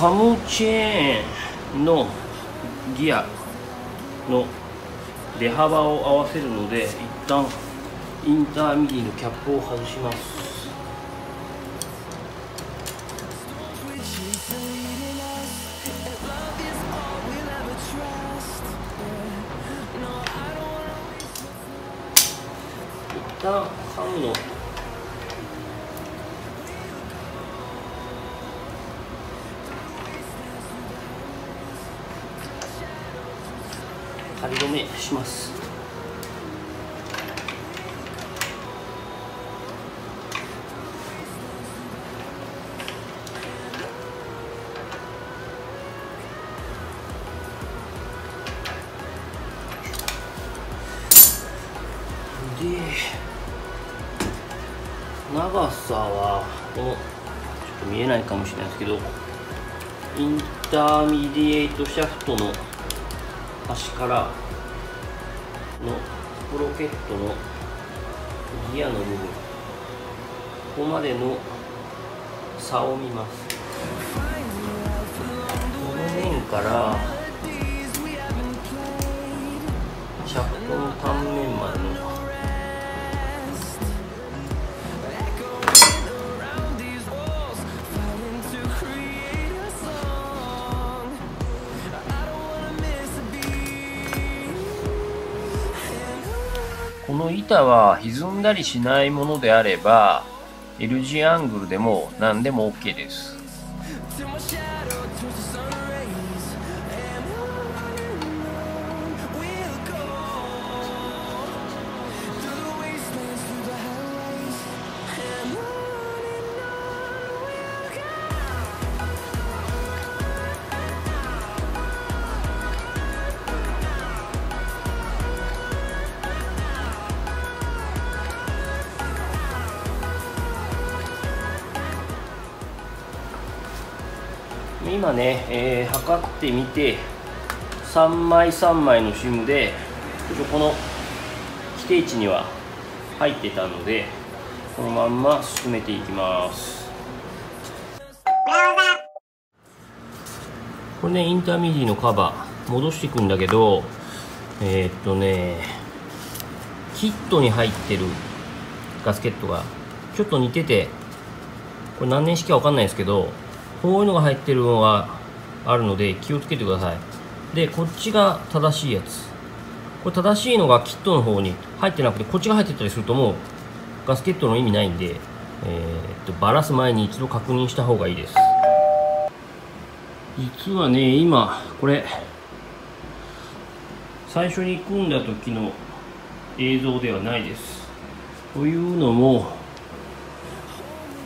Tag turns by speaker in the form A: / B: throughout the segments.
A: カムチェーンのギアの出幅を合わせるので一旦インターミディのキャップを外します。長さはこのちょっと見えないかもしれないですけどインターミディエイトシャフトの端からのスプロケットのギアの部分ここまでの差を見ます。この面からこの板は歪んだりしないものであれば L 字アングルでも何でも OK です。今ね、えー、測ってみて3枚3枚のシムでこの規定値には入ってたのでこのまんま進めていきます。これねインターミディのカバー戻していくんだけどえー、っとねキットに入ってるガスケットがちょっと似ててこれ何年式か分かんないですけどこういうのが入ってるのがあるので気をつけてください。でこっちが正しいやつ。これ正しいのがキットの方に入ってなくてこっちが入ってたりするともうガスケットの意味ないんで、えー、っとバラす前に一度確認した方がいいです。実はね今これ最初に組んだ時の映像ではないです。というのも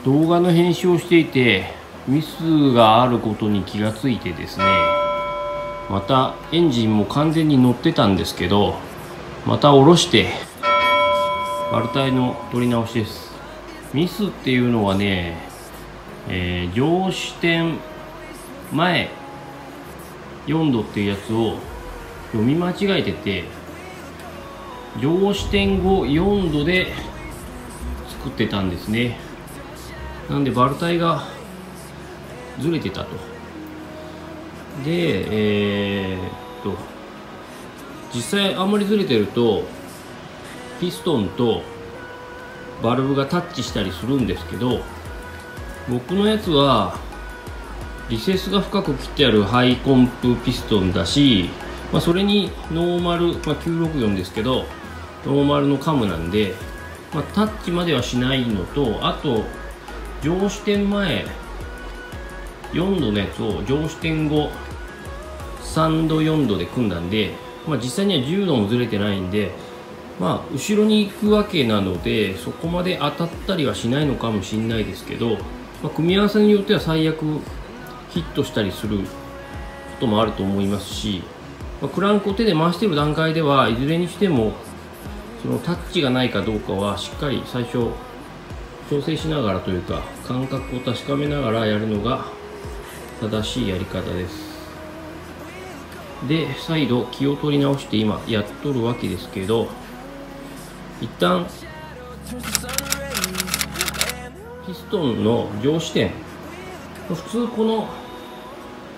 A: 動画の編集をしていてミスがあることに気がついてですねまたエンジンも完全に乗ってたんですけどまた下ろしてバルタイの取り直しです。ミスっていうのはね、えー、上視点前4度っていうやつを読み間違えてて上視点後4度で作ってたんですね。なんでバルタイがずれてたと。でえー、っと実際あんまりずれてるとピストンとバルブがタッチしたりするんですけど僕のやつはリセスが深く切ってあるハイコンプピストンだし、まあ、それにノーマル、まあ、964ですけどノーマルのカムなんで、まあ、タッチまではしないのとあと上視点前4度のやつを上視点後3度4度で組んだんで、まあ、実際には10度もずれてないんで、まあ、後ろに行くわけなのでそこまで当たったりはしないのかもしれないですけど、まあ、組み合わせによっては最悪ヒットしたりすることもあると思いますし、まあ、クランクを手で回している段階ではいずれにしてもそのタッチがないかどうかはしっかり最初調整しながらというか感覚を確かめながらやるのが正しいやり方です。で再度気を取り直して今やっとるわけですけど一旦ピストンの上視点普通このこ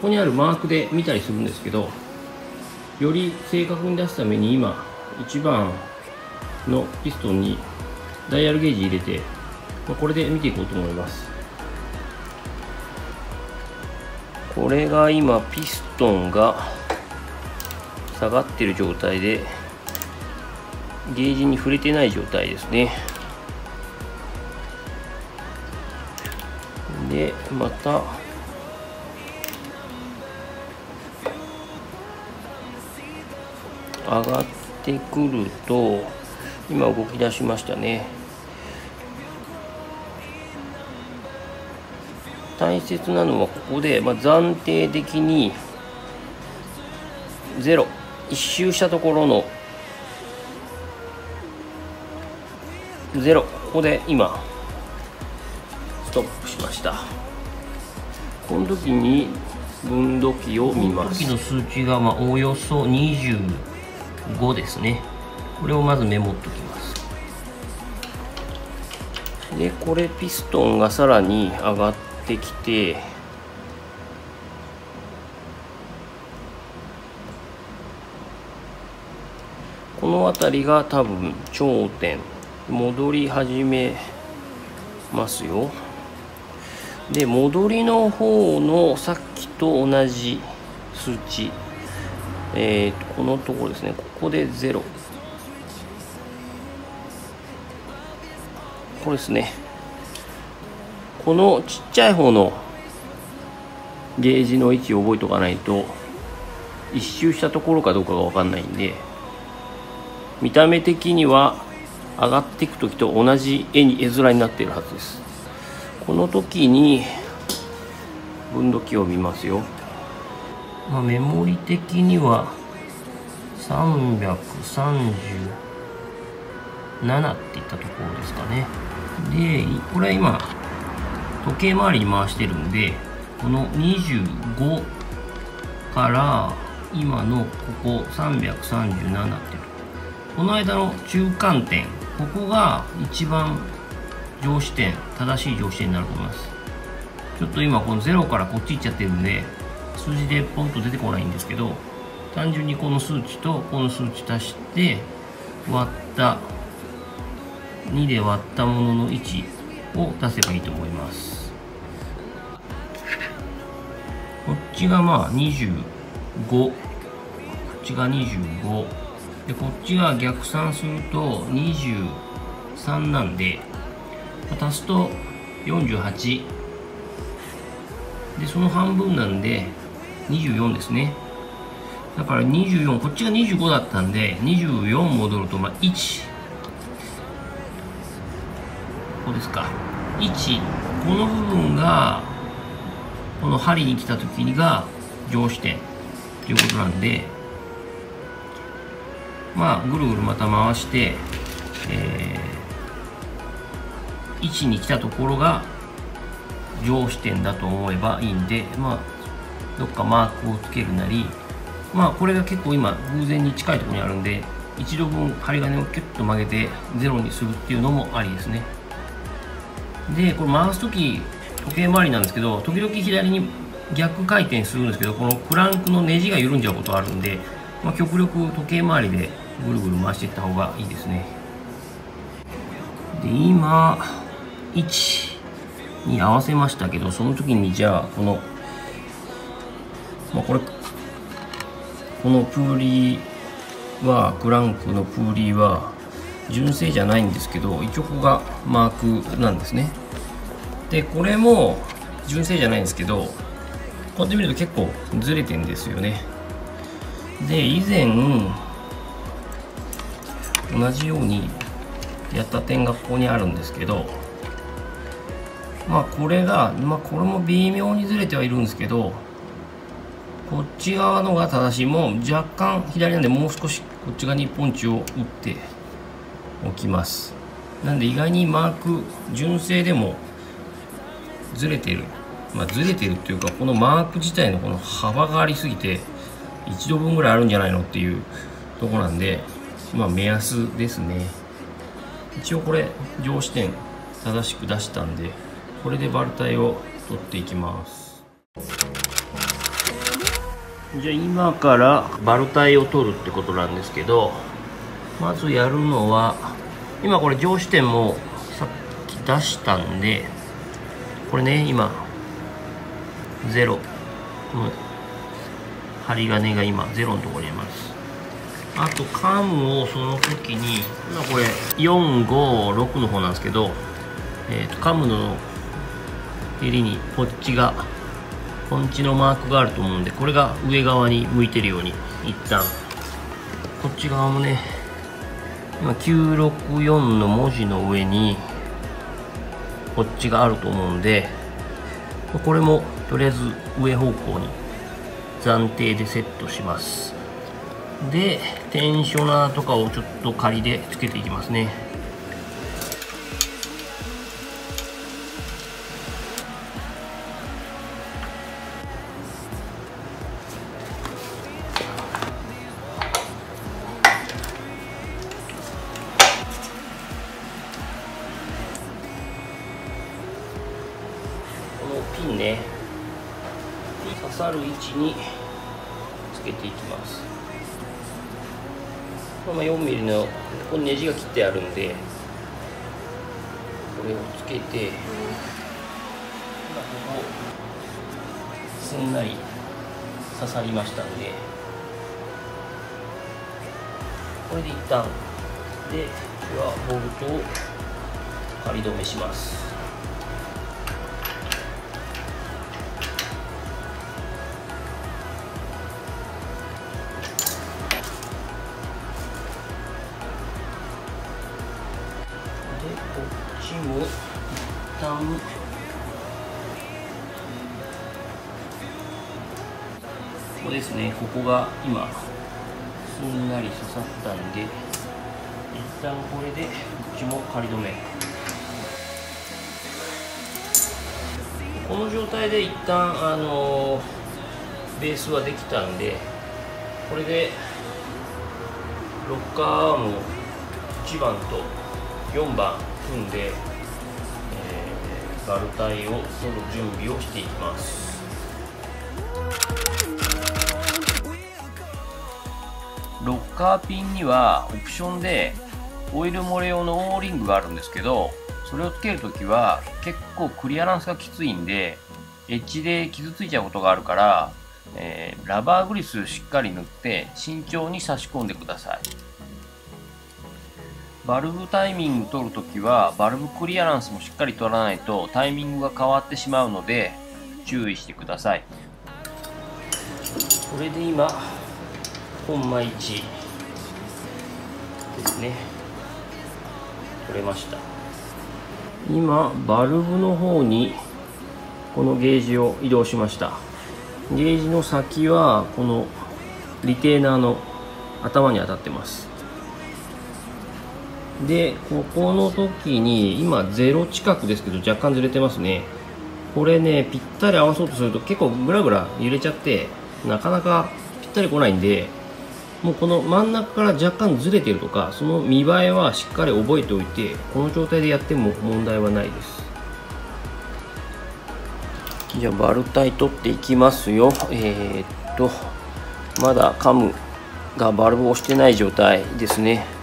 A: こにあるマークで見たりするんですけどより正確に出すために今1番のピストンにダイヤルゲージ入れて、ま、これで見ていこうと思います。これが今ピストンが下がってる状態でゲージに触れてない状態ですね。でまた上がってくると今動き出しましたね。大切なのはここで、まあ、暫定的に0一周したところの0ここで今ストップしました。この時に分度器を見ます。この時の数値がまあおよそ25ですね。これをまずメモっときます。でこれピストンがさらに上がっててきてこの辺りが多分頂点戻り始めますよ。で戻りの方のさっきと同じ数値えーと、このところですね。ここで0これですね。このちっちゃい方のゲージの位置を覚えておかないと一周したところかどうかが分かんないんで見た目的には上がっていく時と同じ絵に絵面になっているはずです。この時に分度器を見ますよ、まあ、メモリ的には337っていったところですかね。でこれは今時計回りに回してるんでこの25から今のここ337っていう。この間の中間点ここが一番上視点正しい上視点になると思います。ちょっと今この0からこっち行っちゃってるんで数字でポンと出てこないんですけど単純にこの数値とこの数値足して割った2で割ったものの位置を出せばいいと思います。こっちがまあ25こっちが25でこっちが逆算すると23なんで、足すと48でその半分なんで24ですね。だから24こっちが25だったんで24戻るとまあ1ここですか。1この部分がこの針に来た時にが上視点。ということなんでまあぐるぐるまた回して、えー、1に来たところが上視点だと思えばいいんでまあどっかマークをつけるなりまあこれが結構今偶然に近いところにあるんで一度分針金をキュッと曲げてゼロにするっていうのもありですね。でこれ回す時時計回りなんですけど時々左に逆回転するんですけどこのクランクのネジが緩んじゃうことあるんで、まあ、極力時計回りでぐるぐる回していった方がいいですね。で今1に合わせましたけどその時にじゃあこの、まあ、これこのプーリーはクランクのプーリーは純正じゃないんですけど一応ここがマークなんですね。でこれも純正じゃないんですけどこうやって見ると結構ずれてんですよね。で以前同じようにやった点がここにあるんですけどまあこれがまあこれも微妙にずれてはいるんですけどこっち側のが正しい。もう若干左なんでもう少しこっち側にポンチを打っておきます。なんで意外にマーク純正でもずれてる。まあずれてるっていうかこのマーク自体のこの幅がありすぎて1度分ぐらいあるんじゃないのっていうとこなんでまあ目安ですね。一応これ上視点正しく出したんでこれでバルタイを取っていきます。じゃあ今からバルタイを取るってことなんですけどまずやるのは今これ上視点もさっき出したんでこれね今ゼロ。この針金が今ゼロのところにあります。あとカムをその時に今これ456の方なんですけど、えー、とカムの襟にポッチがポンチのマークがあると思うんでこれが上側に向いてるように一旦。こっち側もね今964の文字の上にこっちがあると思うんでこれもとりあえず上方向に暫定でセットします。でテンショナーとかをちょっと仮でつけていきますね。ピンね。刺さる位置につけていきます。まあ 4mm のここにネジが切ってあるんでこれをつけて、ここすんなり刺さりましたんでこれで一旦。でではボルトを仮止めします。ここが今すんなり刺さったんで一旦これでこっちも仮止め。この状態で一旦あのベースはできたんでこれでロッカーアーム1番と4番組んで、えー、バルタイを取る準備をしていきます。ロッカーピンにはオプションでオイル漏れ用のオーリングがあるんですけどそれをつけるときは結構クリアランスがきついんでエッジで傷ついちゃうことがあるから、えー、ラバーグリスしっかり塗って慎重に差し込んでください。バルブタイミング取るときはバルブクリアランスもしっかり取らないとタイミングが変わってしまうので注意してください。これで今コンマ1ですね。取れました。今バルブの方にこのゲージを移動しました。ゲージの先はこのリテーナーの頭に当たってます。でここの時に今0近くですけど若干ずれてますね。これねぴったり合わそうとすると結構グラグラ揺れちゃってなかなかぴったり来ないんでもうこの真ん中から若干ずれてるとかその見栄えはしっかり覚えておいてこの状態でやっても問題はないです。じゃあバルタイ取っていきますよ。えー、っとまだカムがバルブを押してない状態ですね。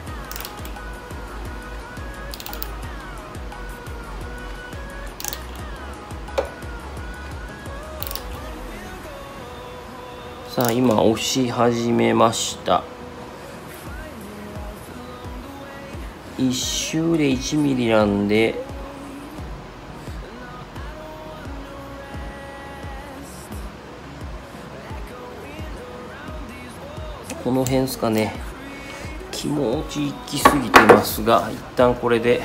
A: 今押し始めました。1周で1ミリなんでこの辺ですかね。気持ちいきすぎてますが一旦これで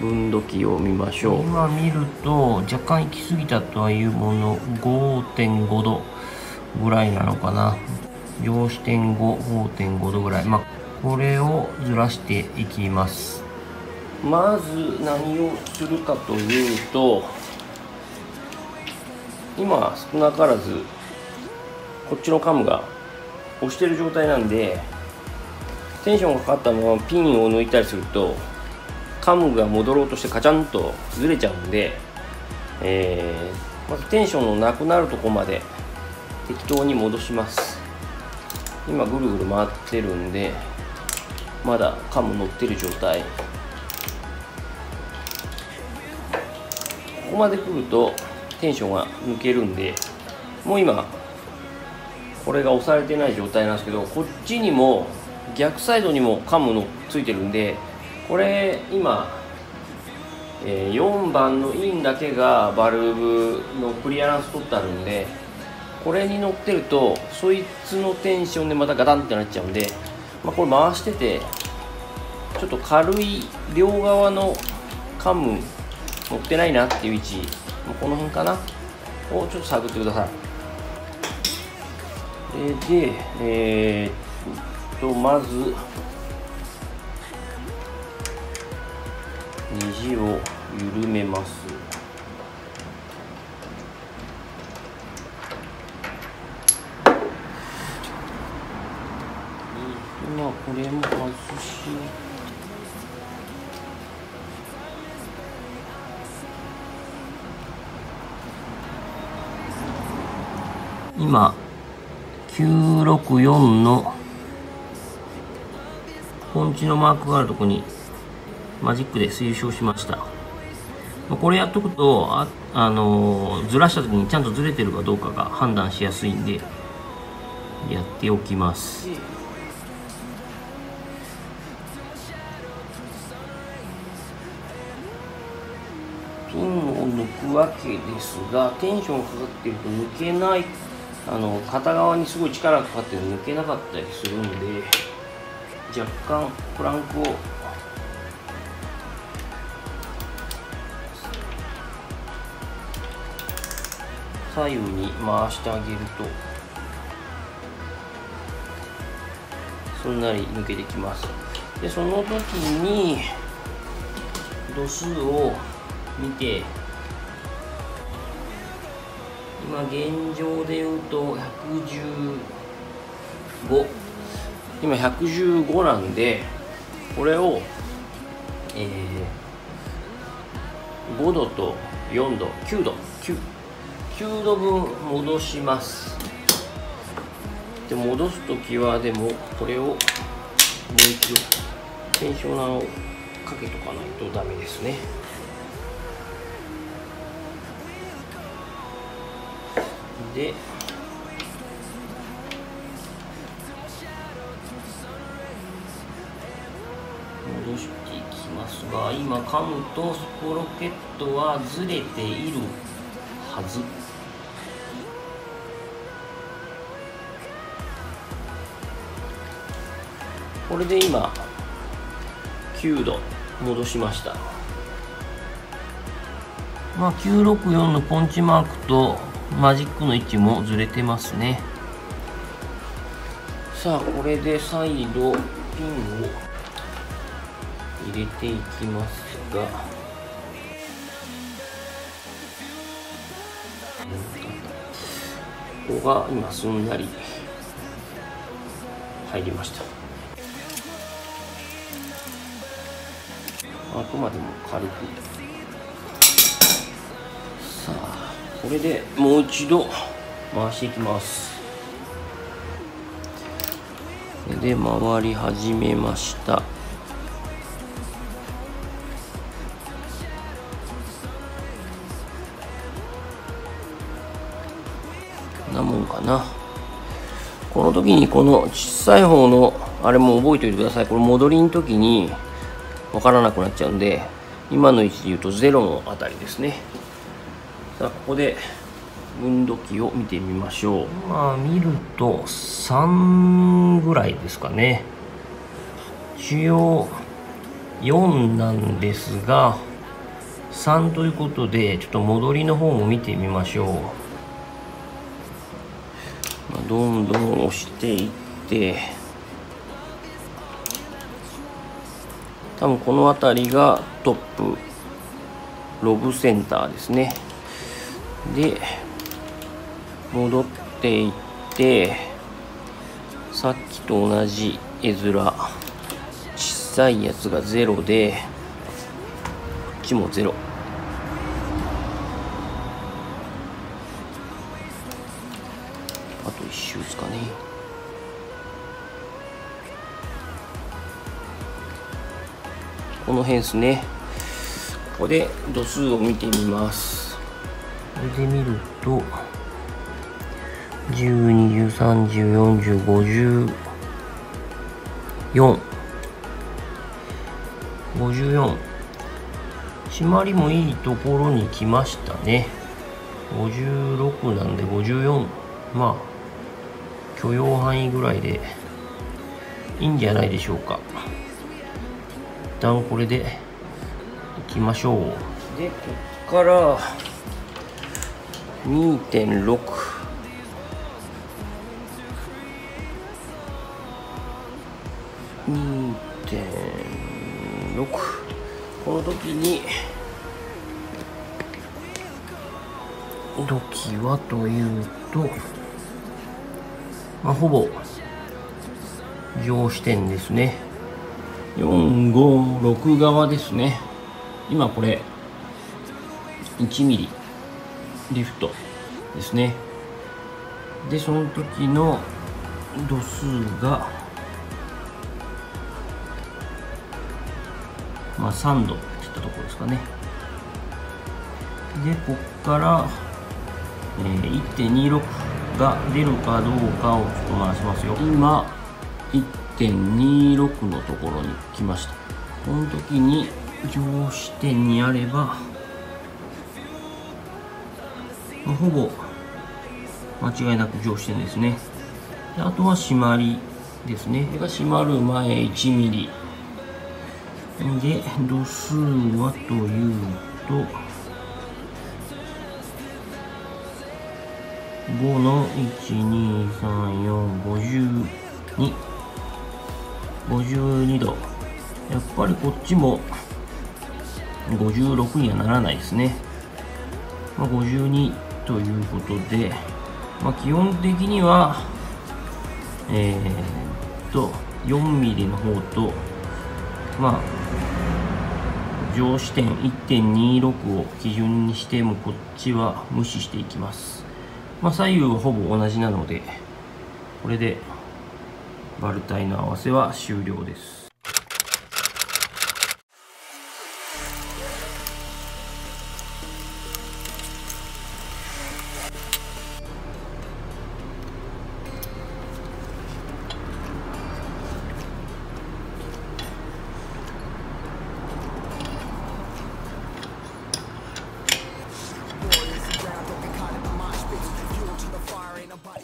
A: 分度器を見ましょう。今見ると若干行き過ぎたとはいうもの5.5度。ぐらいなのかな。上視点55.5度ぐらい。まあこれをずらしていきます。まず何をするかというと今少なからずこっちのカムが押してる状態なんでテンションがかかったままピンを抜いたりするとカムが戻ろうとしてカチャンとずれちゃうんで、えー、まずテンションのなくなるとこまで適当に戻します。今ぐるぐる回ってるんでまだカム乗ってる状態。ここまで来るとテンションが抜けるんでもう今これが押されてない状態なんですけどこっちにも逆サイドにもカムのついてるんでこれ今、え、4番のインだけがバルブのクリアランス取ってあるんでこれに乗ってるとそいつのテンションでまたガタンってなっちゃうんで、まあ、これ回しててちょっと軽い両側のカム乗ってないなっていう位置この辺かなをちょっと探ってください。でえー、っとまず虹を緩めます。まあこれも外し今964のポンチのマークがあるとこにマジックで推奨しました。これやっとくとあ、あのー、ずらした時にちゃんとずれてるかどうかが判断しやすいんでやっておきます。くわけですがテンションかかってると抜けない。あの片側にすごい力がかかって抜けなかったりするんで若干プランクを左右に回してあげるとすんなり抜けてきます。でその時に度数を見て今現状で言うと115今115なんでこれを、えー、5度と4度9度。9, 9度分戻します。で戻す時はでもこれをもう一度テンショナーをかけとかないとダメですね。で戻していきますが今カムとスポロケットはずれているはず。これで今9度戻しました。まあ964のポンチマークとマジックの位置もずれてますね。さあこれで再度ピンを入れていきますが。ここが今すんなり入りました。あくまでも軽く。これでもう一度回していきます。で回り始めました。なもんかな。この時にこの小さい方のあれも覚えておいてください。これ戻りの時に分からなくなっちゃうんで今の位置で言うと0のあたりですね。さあここで分度器を見てみましょう。まあ見ると3ぐらいですかね。一応4なんですが3ということでちょっと戻りの方も見てみましょう、まあ、どんどん押していって。多分この辺りがトップロブセンターですね。で戻っていってさっきと同じ絵面。小さいやつが0でこっちも0あと1周ですかね。この辺ですね。ここで度数を見てみます。これで見ると1020304050 4 54締まりもいいところに来ましたね。56なんで54まあ許容範囲ぐらいでいいんじゃないでしょうか。一旦これでいきましょう。でこっから2.6 2.6この時に時はというと、まあ、ほぼ上視点ですね。456側ですね。今これ1ミリ。リフトですね。でその時の度数がまあ、3度っていったところですかね。でこっから、えー、1.26が出るかどうかをちょっと回しますよ。今1.26のところに来ました。この時に上視点にあればほぼ間違いなく上視点ですね。あとは締まりですね。が締まる前1ミリ。で度数はというと5の123452 52度。やっぱりこっちも56にはならないですね、まあ、52ということで、まあ、基本的にはえー、っと4ミリの方とまあ上視点1.26を基準にしてもこっちは無視していきます。まあ左右はほぼ同じなのでこれでバルタイの合わせは終了です。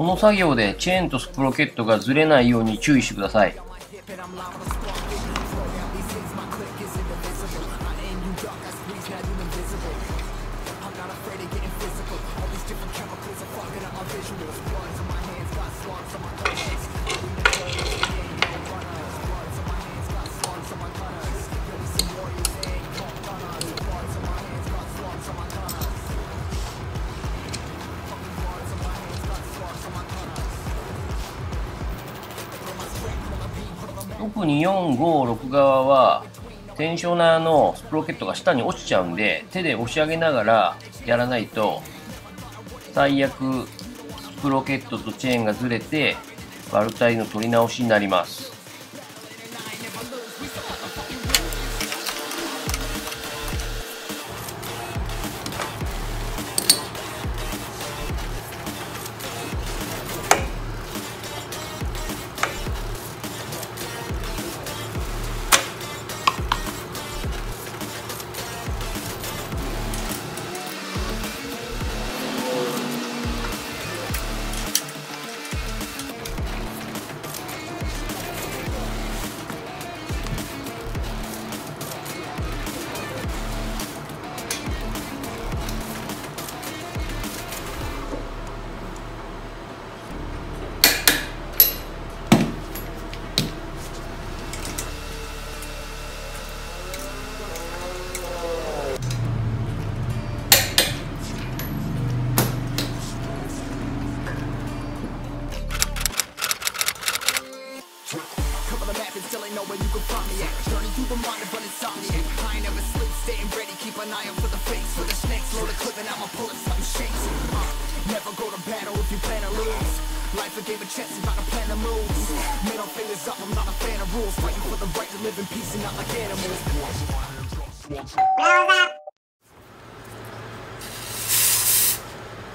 A: この作業でチェーンとスプロケットがずれないように注意してください。テンショナーのスプロケットが下に落ちちゃうんで手で押し上げながらやらないと最悪スプロケットとチェーンがずれてバルタイの取り直しになります。
B: In peace and not like animals.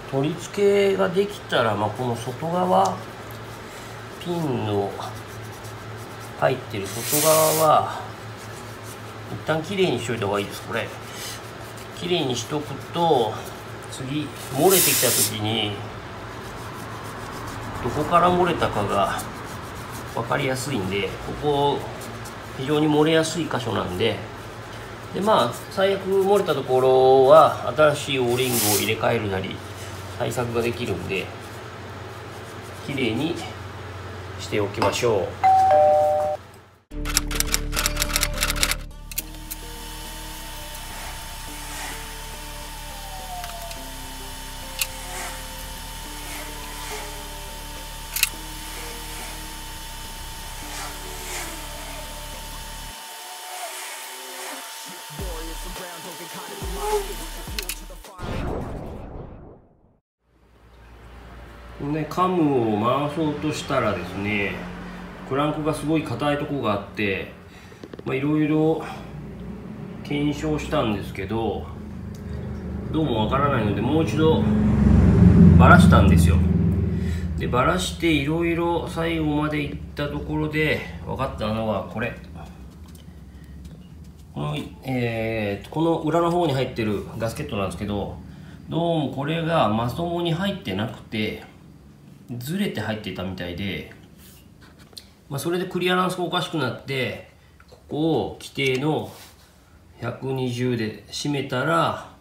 A: 取り付けができたら、まあ、この外側ピンの入ってる外側は一旦きれいにしといた方がいいですこれきれいにしとくと次漏れてきた時にどこから漏れたかが分かりやすいんでここ非常に漏れやすい箇所なんで。でまあ最悪漏れたところは新しいオーリングを入れ替えるなり対策ができるんで綺麗にしておきましょう。カムを回そうとしたらですねクランクがすごい硬いとこがあっていろいろ検証したんですけどどうもわからないのでもう一度バラしたんですよ。でバラしていろいろ最後までいったところで分かったのはこれ。この,、えー、この裏の方に入ってるガスケットなんですけどどうもこれがマストモに入ってなくてずれて入ってたみたいで、まあ、それでクリアランスがおかしくなってここを規定の120で締めたら、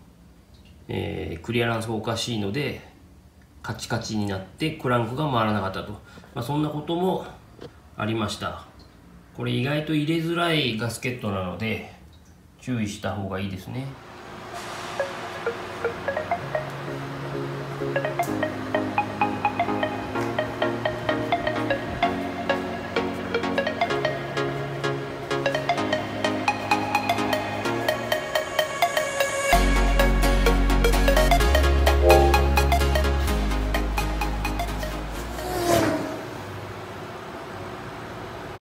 A: えー、クリアランスがおかしいのでカチカチになってクランクが回らなかったと、まあ、そんなこともありました。これ意外と入れづらいガスケットなので注意した方がいいですね。